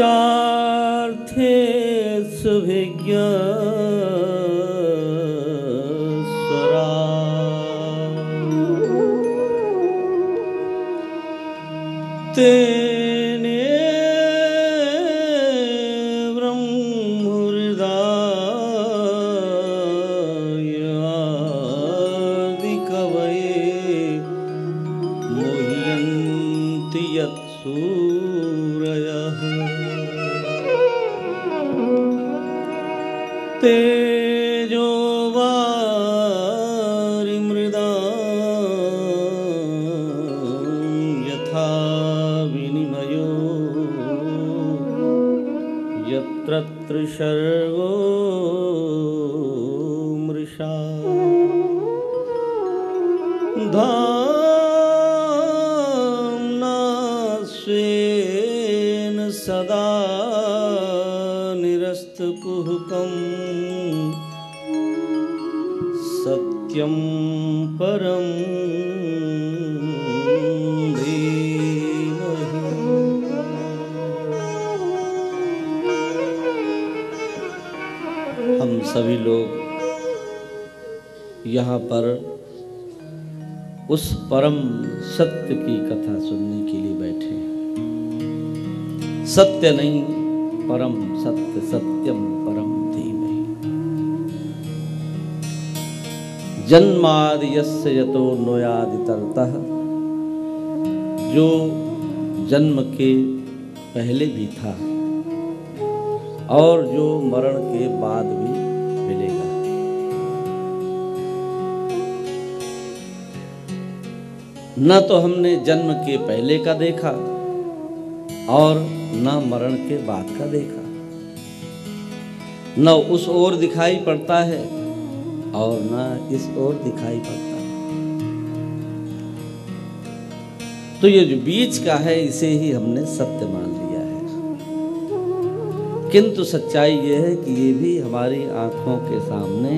र्थे सुविज्ञरा तेन ब्रह्ममुर्दायदि यत्सू यत्र त्रिसर्गो मृषा। धाम्ना स्वेन सदा निरस्तकुहकम् सत्यं परं सभी लोग यहाँ पर उस परम सत्य की कथा सुनने के लिए बैठे हैं। सत्य नहीं, परम सत्य, सत्यम परम धीमहि। जन्मादि यस्य यतो नोयादितरतः जो जन्म के पहले भी था, और जो मरण के बाद भी मिलेगा। न तो हमने जन्म के पहले का देखा और न मरण के बाद का देखा। न उस ओर दिखाई पड़ता है और न इस ओर दिखाई पड़ता है। तो ये जो बीच का है, इसे ही हमने सत्य मान। किंतु सच्चाई ये है कि ये भी हमारी आँखों के सामने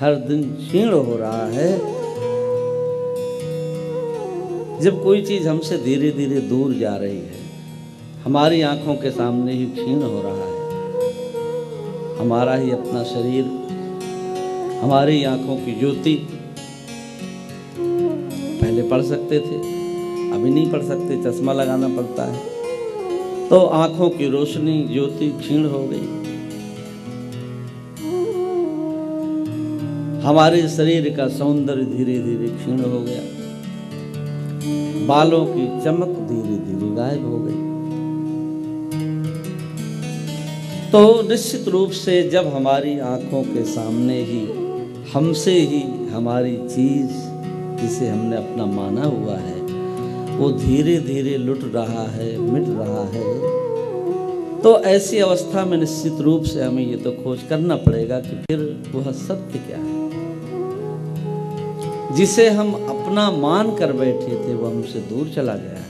हर दिन क्षीण हो रहा है। जब कोई चीज़ हमसे धीरे धीरे दूर जा रही है, हमारी आँखों के सामने ही क्षीण हो रहा है। हमारा ही अपना शरीर, हमारी आँखों की ज्योति। पहले पढ़ सकते थे अभी नहीं पढ़ सकते, चश्मा लगाना पड़ता है। तो आँखों की रोशनी ज्योति क्षीण हो गई। हमारे शरीर का सौंदर्य धीरे धीरे क्षीण हो गया। बालों की चमक धीरे धीरे गायब हो गई। तो निश्चित रूप से जब हमारी आँखों के सामने ही, हमसे ही हमारी चीज़, जिसे हमने अपना माना हुआ है वो धीरे धीरे लुट रहा है, मिट रहा है। तो ऐसी अवस्था में निश्चित रूप से हमें ये तो खोज करना पड़ेगा कि फिर वह सत्य क्या है। जिसे हम अपना मान कर बैठे थे, वह हमसे दूर चला गया है।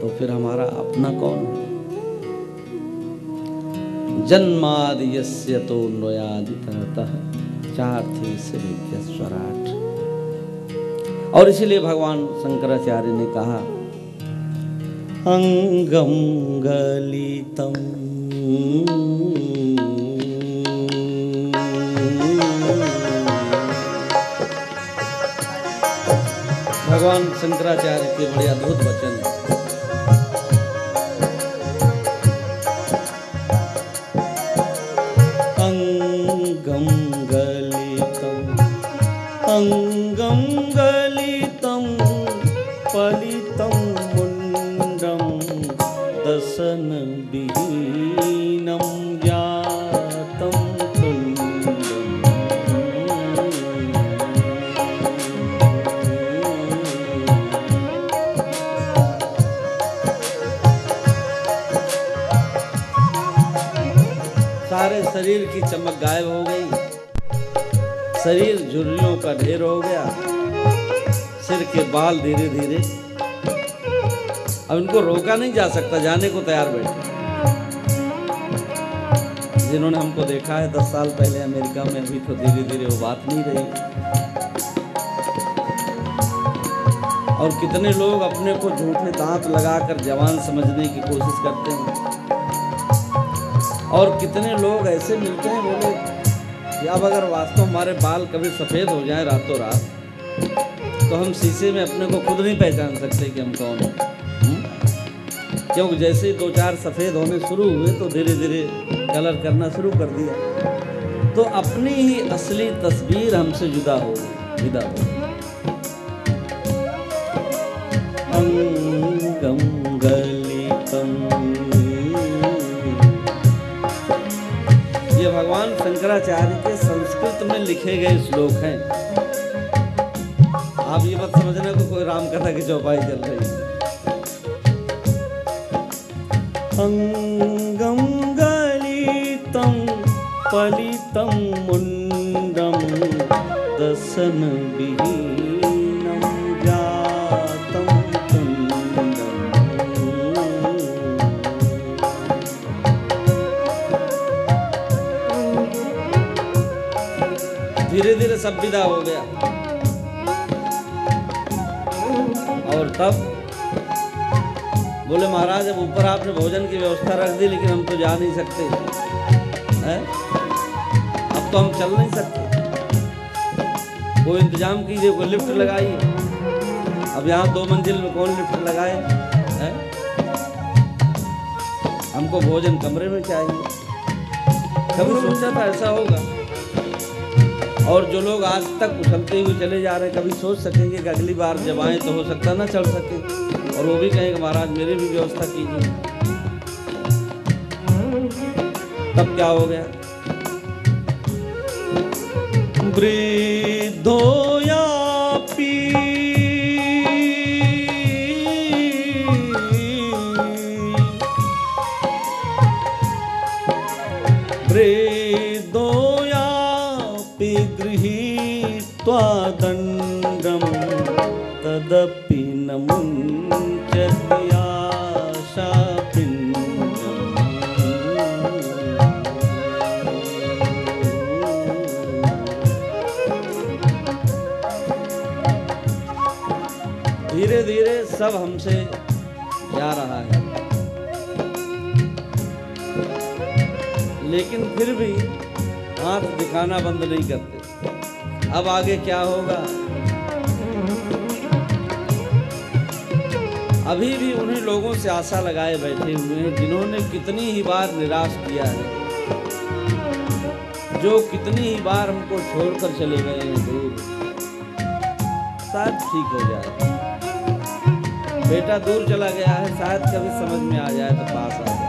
तो फिर हमारा अपना कौन है? जन्मादि यस्य तो नोयादि तरतः चार थे से स्वराट और इसीलिए भगवान शंकराचार्य ने कहा, अंगम गलितम भगवान शंकराचार्य के बड़े अद्भुत वचन। अङ्गं गलितम् अङ्गं गलितं शरीर की चमक गायब हो गई। शरीर झुर्रियों का ढेर हो गया। सिर के बाल धीरे धीरे अब इनको रोका नहीं जा सकता, जाने को तैयार बैठे। जिन्होंने हमको देखा है, दस साल पहले अमेरिका में अभी तो धीरे धीरे वो बात नहीं रही। और कितने लोग अपने को झूठे दांत लगाकर जवान समझने की कोशिश करते हैं। और कितने लोग ऐसे मिलते हैं बोले अब अगर वास्तव हमारे बाल कभी सफ़ेद हो जाए रातों रात तो हम शीशे में अपने को खुद नहीं पहचान सकते कि हम कौन हैं। हम्म? क्योंकि जैसे ही दो चार सफ़ेद होने शुरू हुए तो धीरे धीरे कलर करना शुरू कर दिया। तो अपनी ही असली तस्वीर हमसे जुदा हो जुदा हो। लिखे गए श्लोक हैं। आप ये बात समझना को कोई राम कथा की चौपाई चल रही है। अंगम गलितम पलितम मुंडम दसन विहीनम सब विदा हो गया। और तब बोले, महाराज, अब ऊपर आपने भोजन की व्यवस्था रख दी, लेकिन हम तो जा नहीं सकते। हैं? अब तो हम चल नहीं सकते। कोई इंतज़ाम कीजिए, कोई लिफ्ट लगाइए। अब यहाँ दो मंजिल में कौन लिफ्ट लगाए? हैं? हमको भोजन कमरे में चाहिए। कभी सोचा था ऐसा होगा? और जो लोग आज तक उछलते हुए चले जा रहे हैं, कभी सोच सकेंगे कि अगली बार जब आए तो हो सकता ना चल सके। और वो भी कहेंगे महाराज, मेरी भी व्यवस्था कीजिए। तब क्या हो गया? वृद्धोयापि धीरे धीरे सब हमसे जा रहा है। लेकिन फिर भी हाथ दिखाना बंद नहीं करते। अब आगे क्या होगा? अभी भी उन्हीं लोगों से आशा लगाए बैठे हुए हैं, जिन्होंने कितनी ही बार निराश किया है। जो कितनी ही बार हमको छोड़कर चले गए हैं दूर शायद ठीक हो जाए। बेटा दूर चला गया है, शायद कभी समझ में आ जाए तो पास आ जाए।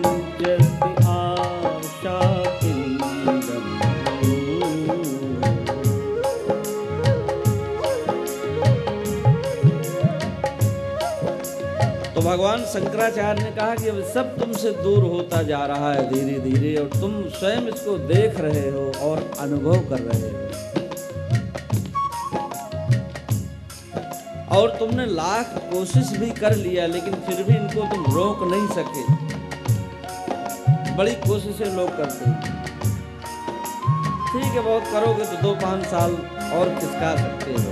भगवान शंकराचार्य ने कहा कि अब सब तुमसे दूर होता जा रहा है धीरे धीरे और तुम स्वयं इसको देख रहे हो और अनुभव कर रहे हो। और तुमने लाख कोशिश भी कर लिया लेकिन फिर भी इनको तुम रोक नहीं सके। बड़ी कोशिशें लोग करते हैं। ठीक है, बहुत करोगे तो दो पाँच साल और खिसका सकते हो?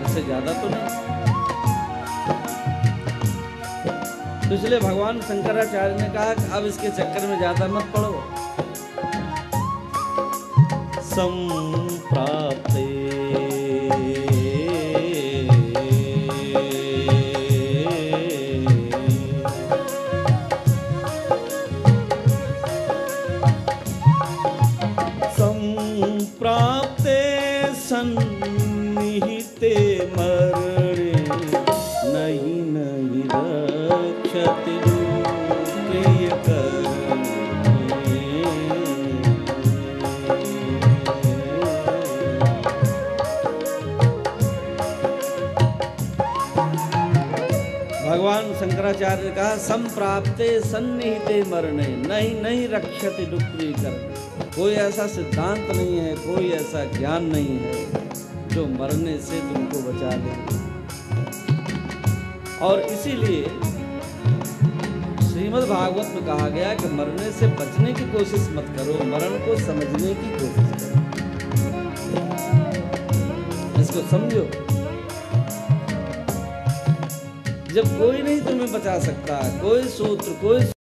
इससे ज़्यादा तो नहीं। तो इसलिए भगवान शंकराचार्य ने कहा कि अब इसके चक्कर में ज़्यादा मत पड़ो। संप्राप्ते भगवान शंकराचार्य ने कहा संप्राप्ते सन्निहिते मरने नहीं नहीं रक्षति डुक्री करने। कोई ऐसा सिद्धांत नहीं है, कोई ऐसा ज्ञान नहीं है, जो मरने से तुमको बचा ले। और इसीलिए श्रीमद् भागवत में कहा गया कि मरने से बचने की कोशिश मत करो, मरण को समझने की कोशिश करो। इसको समझो। जब कोई नहीं तुम्हें बचा सकता कोई सूत्र कोई